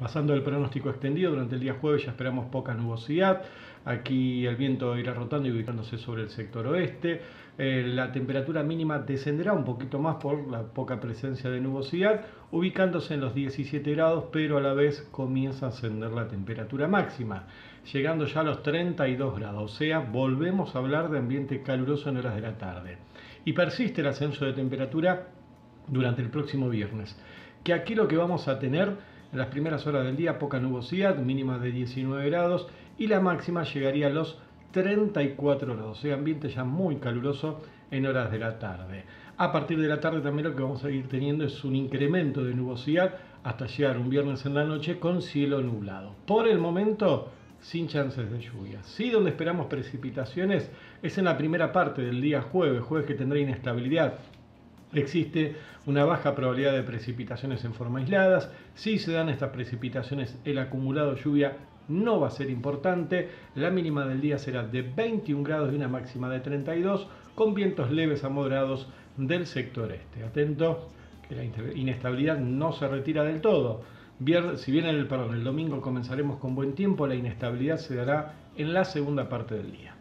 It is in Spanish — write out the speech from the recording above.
Pasando al pronóstico extendido, durante el día jueves ya esperamos poca nubosidad. Aquí el viento irá rotando y ubicándose sobre el sector oeste. Eh, la temperatura mínima descenderá un poquito más por la poca presencia de nubosidad, ubicándose en los 17 grados, pero a la vez comienza a ascender la temperatura máxima, llegando ya a los 32 grados. O sea, volvemos a hablar de ambiente caluroso en horas de la tarde. Y persiste el ascenso de temperatura durante el próximo viernes. Que aquí lo que vamos a tener en las primeras horas del día poca nubosidad, mínima de 19 grados y la máxima llegaría a los 34 grados, o sea, ambiente ya muy caluroso en horas de la tarde. A partir de la tarde también lo que vamos a ir teniendo es un incremento de nubosidad hasta llegar un viernes en la noche con cielo nublado. Por el momento, sin chances de lluvia. Sí, donde esperamos precipitaciones es en la primera parte del día jueves, jueves que tendrá inestabilidad Existe una baja probabilidad de precipitaciones en forma aisladas. Si se dan estas precipitaciones, el acumulado de lluvia no va a ser importante. La mínima del día será de 21 grados y una máxima de 32, con vientos leves a moderados del sector este. Atento, que la inestabilidad no se retira del todo. Si bien el, domingo comenzaremos con buen tiempo, la inestabilidad se dará en la segunda parte del día.